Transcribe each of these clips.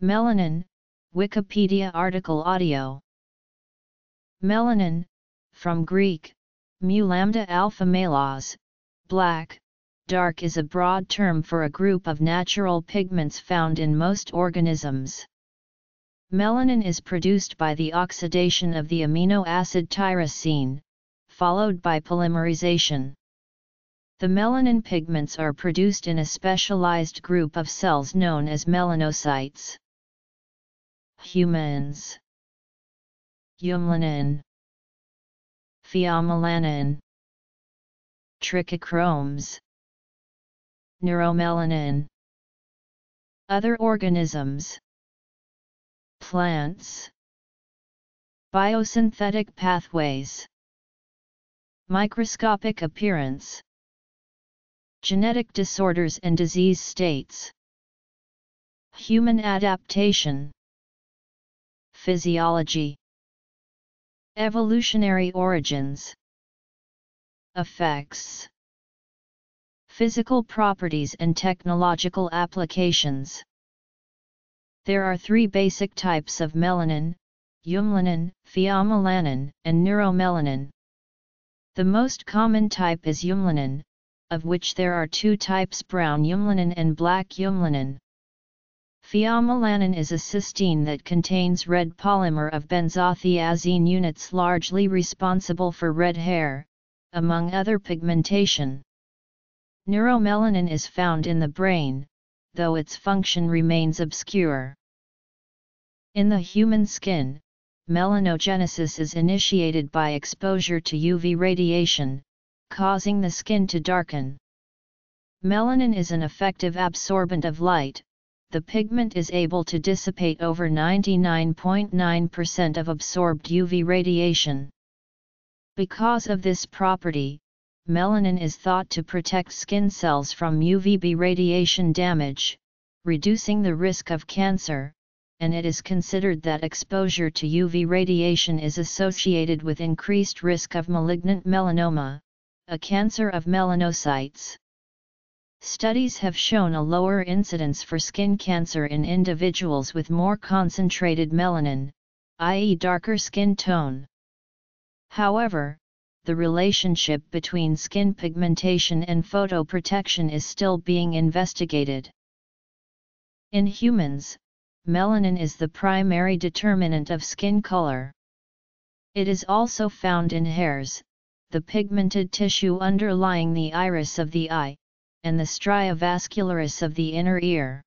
Melanin, Wikipedia article audio. Melanin, from Greek, mu lambda alpha melos, black, dark is a broad term for a group of natural pigments found in most organisms. Melanin is produced by the oxidation of the amino acid tyrosine, followed by polymerization. The melanin pigments are produced in a specialized group of cells known as melanocytes. Humans. Eumelanin Pheomelanin Trichochromes. Neuromelanin. Other organisms. Plants. Biosynthetic pathways. Microscopic appearance. Genetic disorders and disease states. Human adaptation Physiology Evolutionary origins Effects Physical properties and technological applications There are three basic types of melanin, eumelanin, pheomelanin, and neuromelanin. The most common type is eumelanin, of which there are two types brown eumelanin and black eumelanin. Pheomelanin is a cysteine that contains red polymer of benzothiazine units largely responsible for red hair, among other pigmentation. Neuromelanin is found in the brain, though its function remains obscure. In the human skin, melanogenesis is initiated by exposure to UV radiation, causing the skin to darken. Melanin is an effective absorbent of light, the pigment is able to dissipate over 99.9% of absorbed UV radiation. Because of this property, melanin is thought to protect skin cells from UVB radiation damage, reducing the risk of cancer, and it is considered that exposure to UV radiation is associated with increased risk of malignant melanoma, a cancer of melanocytes. Studies have shown a lower incidence for skin cancer in individuals with more concentrated melanin, i.e. darker skin tone. However, the relationship between skin pigmentation and photoprotection is still being investigated. In humans, melanin is the primary determinant of skin color. It is also found in hairs, the pigmented tissue underlying the iris of the eye, and the stria vascularis of the inner ear.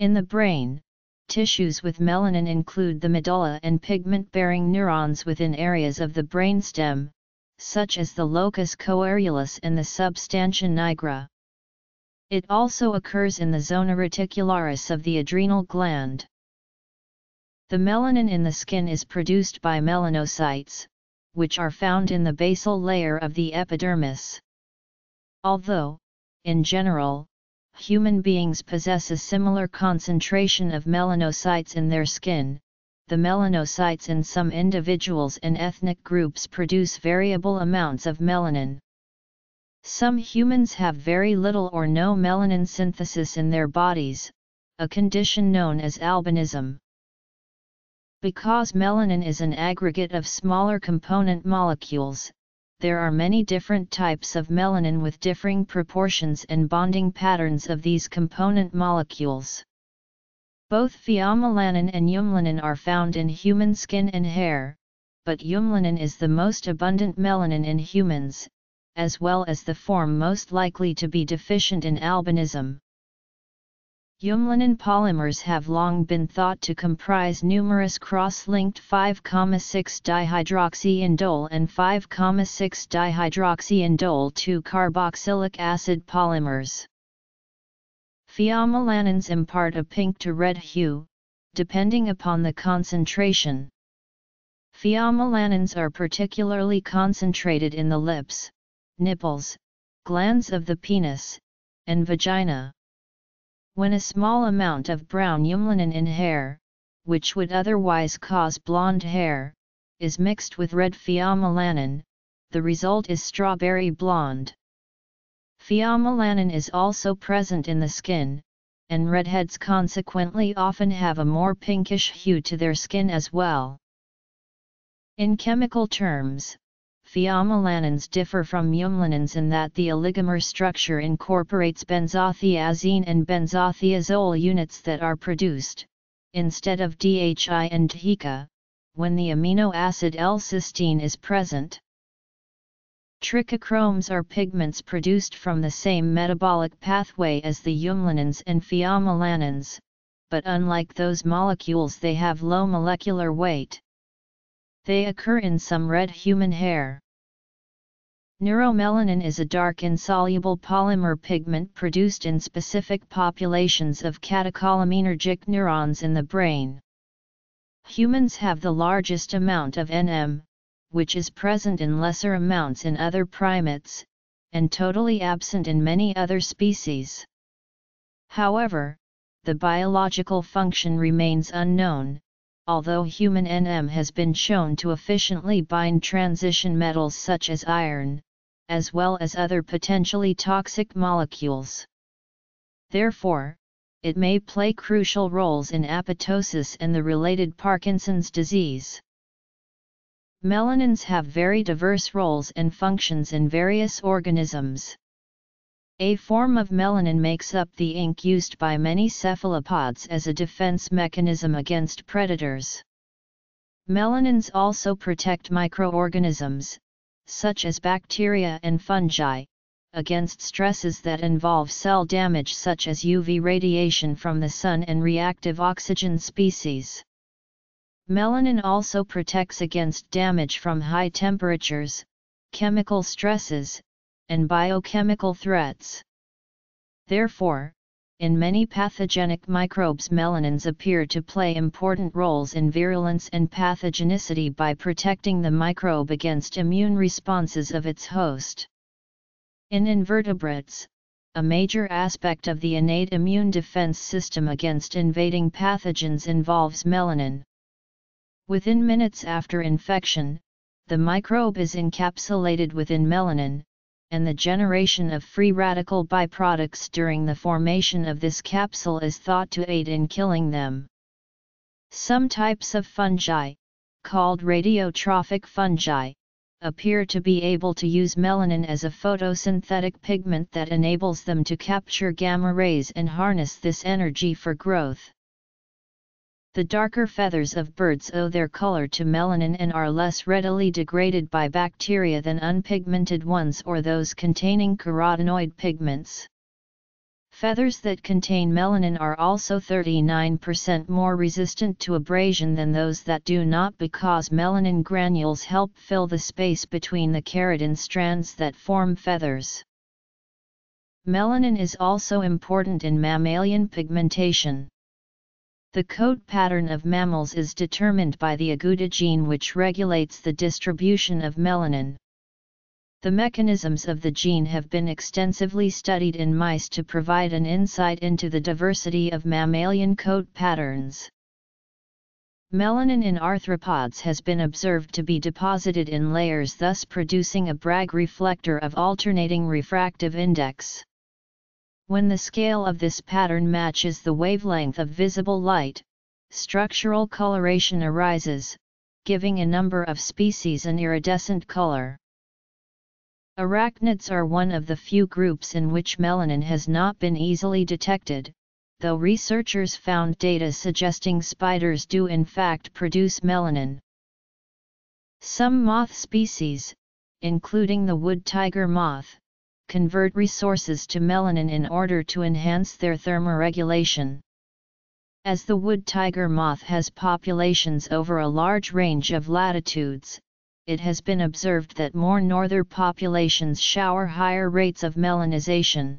In the brain, tissues with melanin include the medulla and pigment-bearing neurons within areas of the brainstem, such as the locus coeruleus and the substantia nigra. It also occurs in the zona reticularis of the adrenal gland. The melanin in the skin is produced by melanocytes, which are found in the basal layer of the epidermis. Although, in general, human beings possess a similar concentration of melanocytes in their skin, the melanocytes in some individuals and ethnic groups produce variable amounts of melanin. Some humans have very little or no melanin synthesis in their bodies, a condition known as albinism. Because melanin is an aggregate of smaller component molecules, there are many different types of melanin with differing proportions and bonding patterns of these component molecules. Both pheomelanin and eumelanin are found in human skin and hair, but eumelanin is the most abundant melanin in humans, as well as the form most likely to be deficient in albinism. Eumelanin polymers have long been thought to comprise numerous cross-linked 5,6-dihydroxyindole and 5,6-dihydroxyindole 2-carboxylic acid polymers. Pheomelanins impart a pink to red hue, depending upon the concentration. Pheomelanins are particularly concentrated in the lips, nipples, glans of the penis, and vagina. When a small amount of brown eumelanin in hair, which would otherwise cause blonde hair, is mixed with red pheomelanin, the result is strawberry blonde. Pheomelanin is also present in the skin, and redheads consequently often have a more pinkish hue to their skin as well. In chemical terms, pheomelanins differ from eumelanins in that the oligomer structure incorporates benzothiazine and benzothiazole units that are produced, instead of DHI and DHICA, when the amino acid L-cysteine is present. Trichochromes are pigments produced from the same metabolic pathway as the eumelanins and pheomelanins, but unlike those molecules they have low molecular weight. They occur in some red human hair. Neuromelanin is a dark insoluble polymer pigment produced in specific populations of catecholaminergic neurons in the brain. Humans have the largest amount of NM, which is present in lesser amounts in other primates, and totally absent in many other species. However, the biological function remains unknown, although human NM has been shown to efficiently bind transition metals such as iron, as well as other potentially toxic molecules. Therefore, it may play crucial roles in apoptosis and the related Parkinson's disease. Melanins have very diverse roles and functions in various organisms. A form of melanin makes up the ink used by many cephalopods as a defense mechanism against predators. Melanins also protect microorganisms, such as bacteria and fungi, against stresses that involve cell damage such as UV radiation from the sun and reactive oxygen species. Melanin also protects against damage from high temperatures, chemical stresses, and biochemical threats. Therefore, in many pathogenic microbes melanins appear to play important roles in virulence and pathogenicity by protecting the microbe against immune responses of its host. In invertebrates, a major aspect of the innate immune defense system against invading pathogens involves melanin. Within minutes after infection, the microbe is encapsulated within melanin, and the generation of free radical byproducts during the formation of this capsule is thought to aid in killing them. Some types of fungi, called radiotrophic fungi, appear to be able to use melanin as a photosynthetic pigment that enables them to capture gamma rays and harness this energy for growth. The darker feathers of birds owe their color to melanin and are less readily degraded by bacteria than unpigmented ones or those containing carotenoid pigments. Feathers that contain melanin are also 39% more resistant to abrasion than those that do not because melanin granules help fill the space between the keratin strands that form feathers. Melanin is also important in mammalian pigmentation. The coat pattern of mammals is determined by the agouti gene which regulates the distribution of melanin. The mechanisms of the gene have been extensively studied in mice to provide an insight into the diversity of mammalian coat patterns. Melanin in arthropods has been observed to be deposited in layers thus producing a Bragg reflector of alternating refractive index. When the scale of this pattern matches the wavelength of visible light, structural coloration arises, giving a number of species an iridescent color. Arachnids are one of the few groups in which melanin has not been easily detected, though researchers found data suggesting spiders do in fact produce melanin. Some moth species, including the wood tiger moth, convert resources to melanin in order to enhance their thermoregulation. As the wood tiger moth has populations over a large range of latitudes, it has been observed that more northern populations shower higher rates of melanization.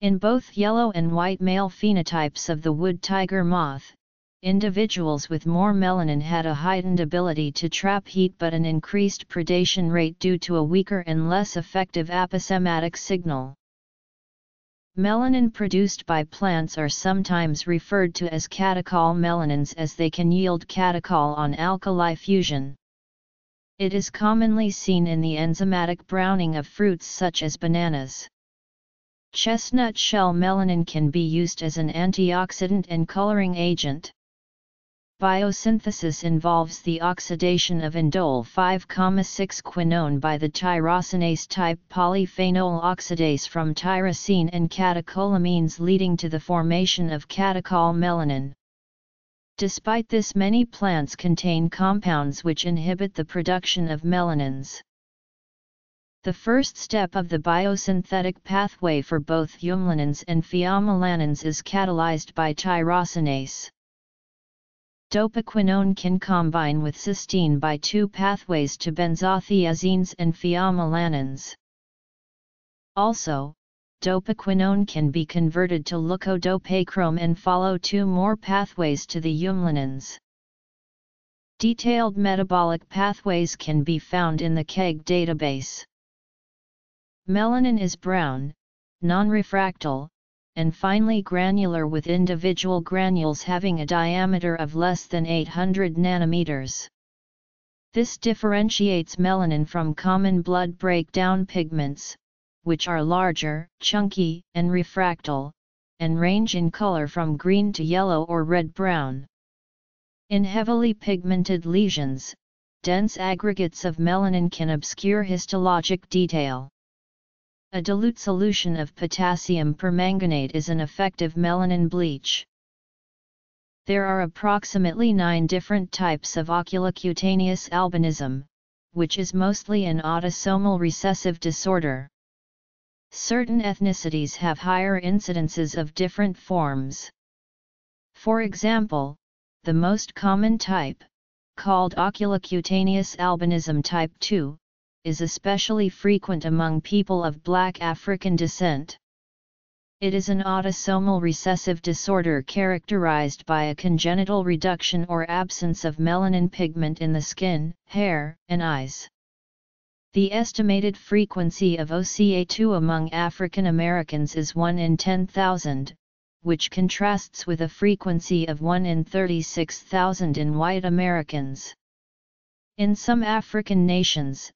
In both yellow and white male phenotypes of the wood tiger moth, individuals with more melanin had a heightened ability to trap heat but an increased predation rate due to a weaker and less effective aposematic signal. Melanin produced by plants are sometimes referred to as catechol melanins as they can yield catechol on alkali fusion. It is commonly seen in the enzymatic browning of fruits such as bananas. chestnut shell melanin can be used as an antioxidant and coloring agent. Biosynthesis involves the oxidation of indole 5,6 quinone by the tyrosinase type polyphenol oxidase from tyrosine and catecholamines leading to the formation of catechol melanin. Despite this many plants contain compounds which inhibit the production of melanins. The first step of the biosynthetic pathway for both eumelanins and pheomelanins is catalyzed by tyrosinase. Dopaquinone can combine with cysteine by two pathways to benzothiazines and pheomelanins. Also, dopaquinone can be converted to leukodopachrome and follow two more pathways to the eumelanins. Detailed metabolic pathways can be found in the KEGG database. Melanin is brown, non-refractal, and finely granular with individual granules having a diameter of less than 800 nanometers. This differentiates melanin from common blood breakdown pigments, which are larger, chunky, and refractal, and range in color from green to yellow or red-brown. In heavily pigmented lesions, dense aggregates of melanin can obscure histologic detail. A dilute solution of potassium permanganate is an effective melanin bleach. There are approximately nine different types of oculocutaneous albinism, which is mostly an autosomal recessive disorder. Certain ethnicities have higher incidences of different forms. For example, the most common type, called oculocutaneous albinism type 2, is especially frequent among people of black African descent. It is an autosomal recessive disorder characterized by a congenital reduction or absence of melanin pigment in the skin, hair, and eyes. The estimated frequency of OCA2 among African Americans is 1 in 10,000, which contrasts with a frequency of 1 in 36,000 in white Americans. In some African nations,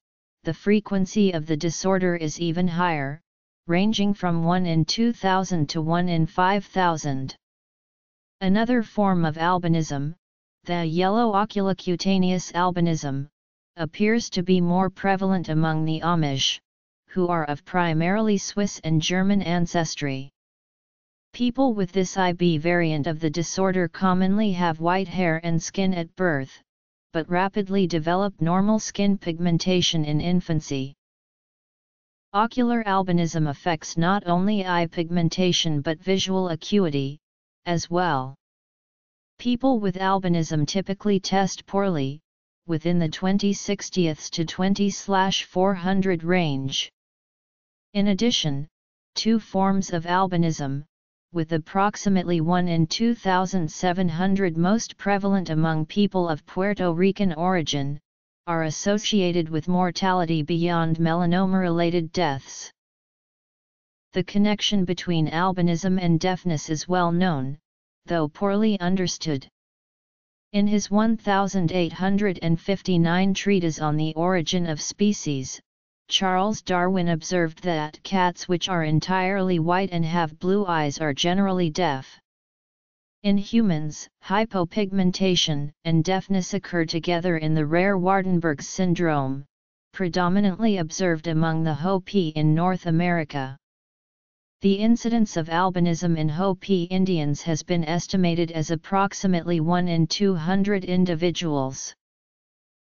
the frequency of the disorder is even higher, ranging from 1 in 2000 to 1 in 5000. Another form of albinism, the yellow oculocutaneous albinism, appears to be more prevalent among the Amish, who are of primarily Swiss and German ancestry. People with this IB variant of the disorder commonly have white hair and skin at birth, but rapidly develop normal skin pigmentation in infancy. Ocular albinism affects not only eye pigmentation but visual acuity, as well. People with albinism typically test poorly, within the 20/60ths to 20/400 range. In addition, two forms of albinism, with approximately 1 in 2,700 most prevalent among people of Puerto Rican origin, are associated with mortality beyond melanoma-related deaths. The connection between albinism and deafness is well known, though poorly understood. In his 1859 treatise on the origin of species, Charles Darwin observed that cats which are entirely white and have blue eyes are generally deaf. In humans, hypopigmentation and deafness occur together in the rare Waardenburg syndrome, predominantly observed among the Hopi in North America. The incidence of albinism in Hopi Indians has been estimated as approximately 1 in 200 individuals.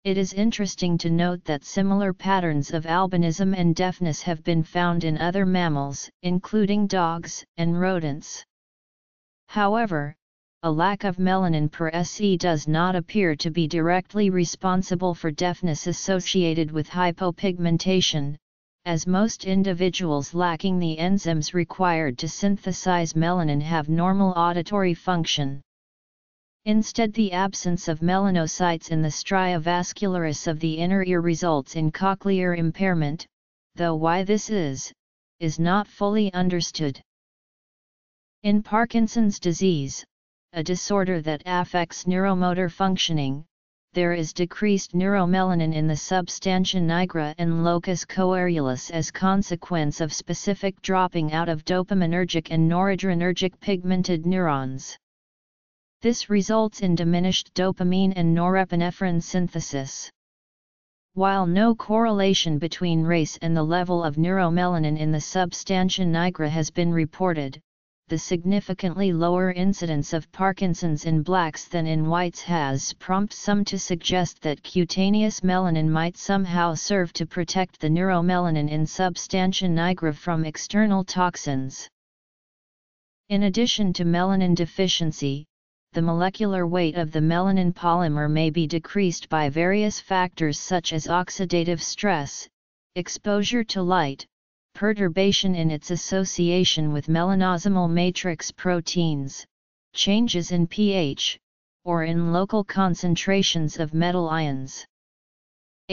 It is interesting to note that similar patterns of albinism and deafness have been found in other mammals, including dogs and rodents. However, a lack of melanin per SE does not appear to be directly responsible for deafness associated with hypopigmentation, as most individuals lacking the enzymes required to synthesize melanin have normal auditory function. Instead the absence of melanocytes in the stria vascularis of the inner ear results in cochlear impairment, though why this is, is not fully understood. In Parkinson's disease, a disorder that affects neuromotor functioning, there is decreased neuromelanin in the substantia nigra and locus coeruleus as consequence of specific dropping out of dopaminergic and noradrenergic pigmented neurons. This results in diminished dopamine and norepinephrine synthesis. While no correlation between race and the level of neuromelanin in the substantia nigra has been reported, the significantly lower incidence of Parkinson's in blacks than in whites has prompted some to suggest that cutaneous melanin might somehow serve to protect the neuromelanin in substantia nigra from external toxins. In addition to melanin deficiency, the molecular weight of the melanin polymer may be decreased by various factors such as oxidative stress, exposure to light, perturbation in its association with melanosomal matrix proteins, changes in pH, or in local concentrations of metal ions.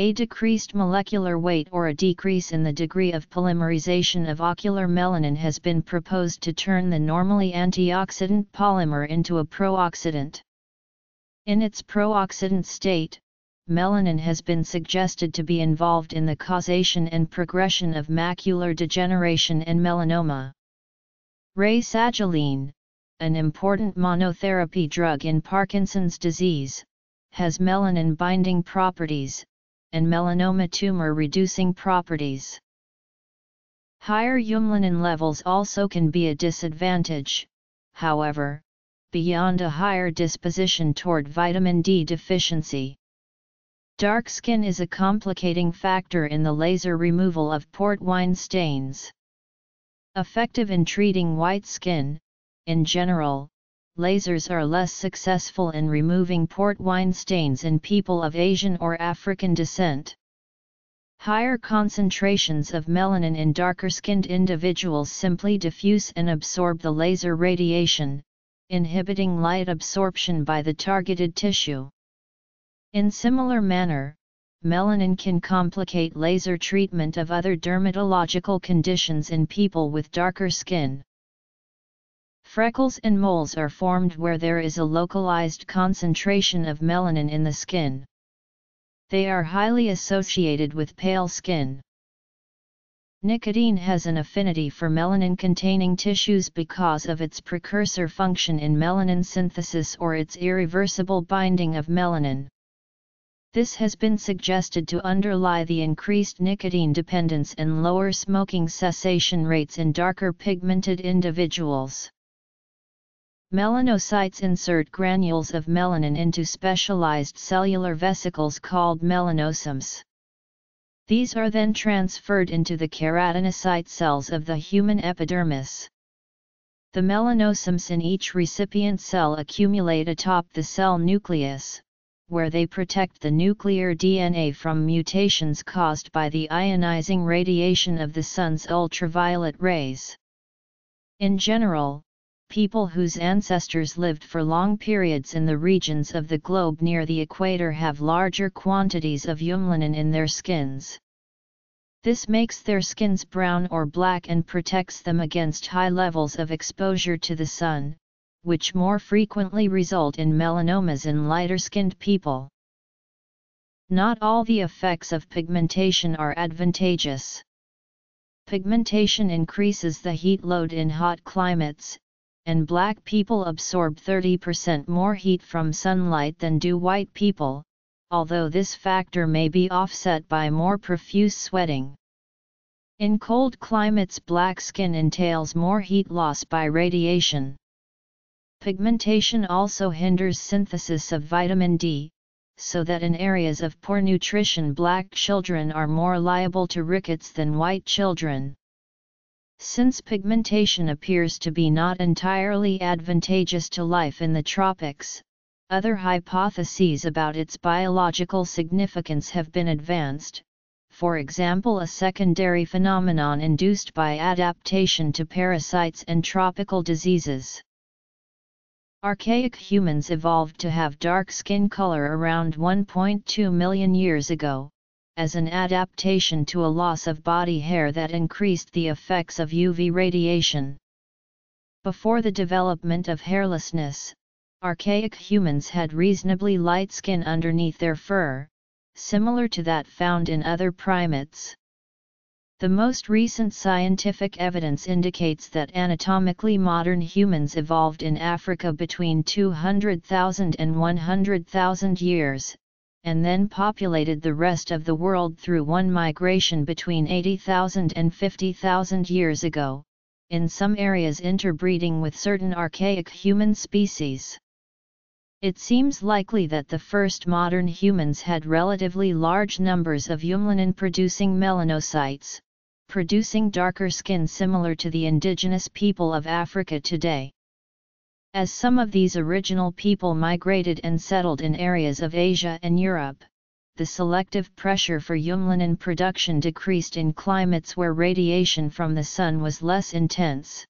A decreased molecular weight or a decrease in the degree of polymerization of ocular melanin has been proposed to turn the normally antioxidant polymer into a prooxidant. In its prooxidant state, melanin has been suggested to be involved in the causation and progression of macular degeneration and melanoma. Rasagiline, an important monotherapy drug in Parkinson's disease, has melanin binding properties, and melanoma tumor reducing properties. Higher eumelanin levels also can be a disadvantage, however, beyond a higher disposition toward vitamin D deficiency. Dark skin is a complicating factor in the laser removal of port wine stains. Effective in treating white skin, in general, lasers are less successful in removing port wine stains in people of Asian or African descent. Higher concentrations of melanin in darker-skinned individuals simply diffuse and absorb the laser radiation, inhibiting light absorption by the targeted tissue. In similar manner, melanin can complicate laser treatment of other dermatological conditions in people with darker skin. Freckles and moles are formed where there is a localized concentration of melanin in the skin. They are highly associated with pale skin. Nicotine has an affinity for melanin-containing tissues because of its precursor function in melanin synthesis or its irreversible binding of melanin. This has been suggested to underlie the increased nicotine dependence and lower smoking cessation rates in darker pigmented individuals. Melanocytes insert granules of melanin into specialized cellular vesicles called melanosomes. These are then transferred into the keratinocyte cells of the human epidermis. The melanosomes in each recipient cell accumulate atop the cell nucleus, where they protect the nuclear DNA from mutations caused by the ionizing radiation of the sun's ultraviolet rays. In general, people whose ancestors lived for long periods in the regions of the globe near the equator have larger quantities of eumelanin in their skins. This makes their skins brown or black and protects them against high levels of exposure to the sun, which more frequently result in melanomas in lighter-skinned people. Not all the effects of pigmentation are advantageous. Pigmentation increases the heat load in hot climates, and black people absorb 30% more heat from sunlight than do white people, although this factor may be offset by more profuse sweating. In cold climates black skin entails more heat loss by radiation. Pigmentation also hinders synthesis of vitamin D, so that in areas of poor nutrition black children are more liable to rickets than white children. Since pigmentation appears to be not entirely advantageous to life in the tropics, other hypotheses about its biological significance have been advanced, for example a secondary phenomenon induced by adaptation to parasites and tropical diseases. Archaic humans evolved to have dark skin color around 1.2 million years ago, as an adaptation to a loss of body hair that increased the effects of UV radiation. Before the development of hairlessness, archaic humans had reasonably light skin underneath their fur, similar to that found in other primates. The most recent scientific evidence indicates that anatomically modern humans evolved in Africa between 200,000 and 100,000 years, and then populated the rest of the world through one migration between 80,000 and 50,000 years ago, in some areas interbreeding with certain archaic human species. It seems likely that the first modern humans had relatively large numbers of eumelanin-producing melanocytes, producing darker skin similar to the indigenous people of Africa today. As some of these original people migrated and settled in areas of Asia and Europe, the selective pressure for eumelanin production decreased in climates where radiation from the sun was less intense.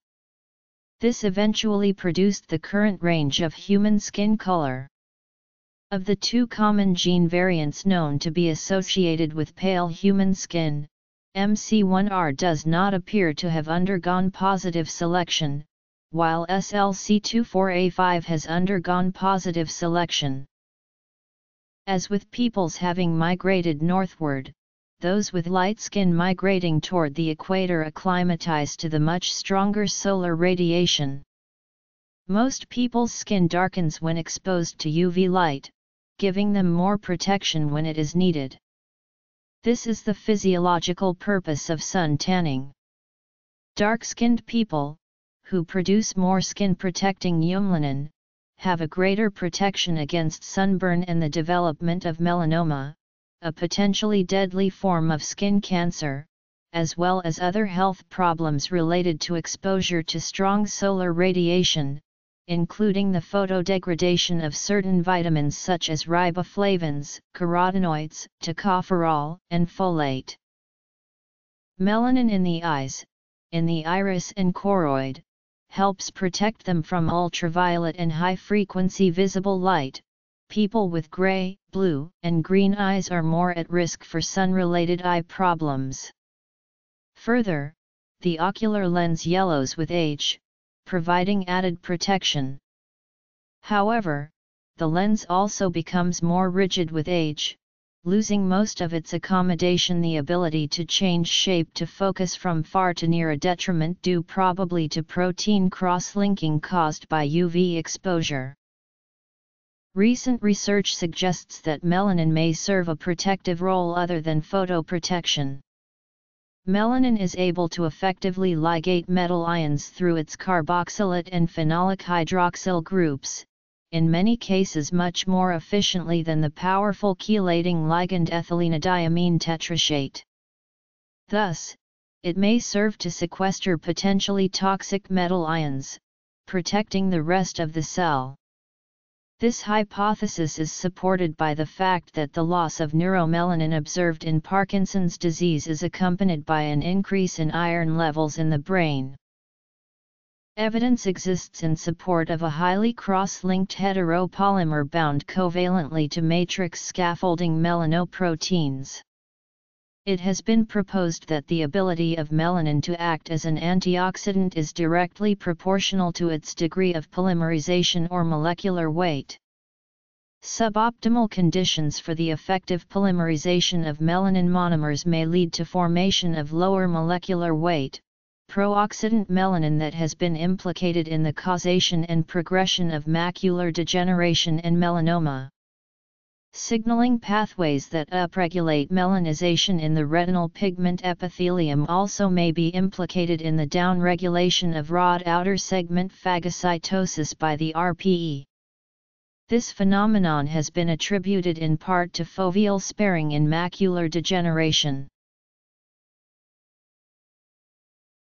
This eventually produced the current range of human skin color. Of the two common gene variants known to be associated with pale human skin, MC1R does not appear to have undergone positive selection, while SLC24A5 has undergone positive selection. As with peoples having migrated northward, those with light skin migrating toward the equator acclimatize to the much stronger solar radiation. Most people's skin darkens when exposed to UV light, giving them more protection when it is needed. This is the physiological purpose of sun tanning. Dark-skinned people, who produce more skin-protecting eumelanin, have a greater protection against sunburn and the development of melanoma, a potentially deadly form of skin cancer, as well as other health problems related to exposure to strong solar radiation, including the photodegradation of certain vitamins such as riboflavins, carotenoids, tocopherol, and folate. Melanin in the eyes, in the iris and choroid, helps protect them from ultraviolet and high-frequency visible light, people with gray, blue, and green eyes are more at risk for sun-related eye problems. Further, the ocular lens yellows with age, providing added protection. However, the lens also becomes more rigid with age, losing most of its accommodation the ability to change shape to focus from far to near a detriment due probably to protein cross-linking caused by UV exposure. Recent research suggests that melanin may serve a protective role other than photoprotection. Melanin is able to effectively ligate metal ions through its carboxylate and phenolic hydroxyl groups, in many cases much more efficiently than the powerful chelating ligand ethylenediamine tetraacetate. Thus, it may serve to sequester potentially toxic metal ions, protecting the rest of the cell. This hypothesis is supported by the fact that the loss of neuromelanin observed in Parkinson's disease is accompanied by an increase in iron levels in the brain. Evidence exists in support of a highly cross-linked heteropolymer bound covalently to matrix scaffolding melanoproteins. It has been proposed that the ability of melanin to act as an antioxidant is directly proportional to its degree of polymerization or molecular weight. Suboptimal conditions for the effective polymerization of melanin monomers may lead to formation of lower molecular weight, prooxidant melanin that has been implicated in the causation and progression of macular degeneration and melanoma. Signaling pathways that upregulate melanization in the retinal pigment epithelium also may be implicated in the downregulation of rod outer segment phagocytosis by the RPE. This phenomenon has been attributed in part to foveal sparing in macular degeneration.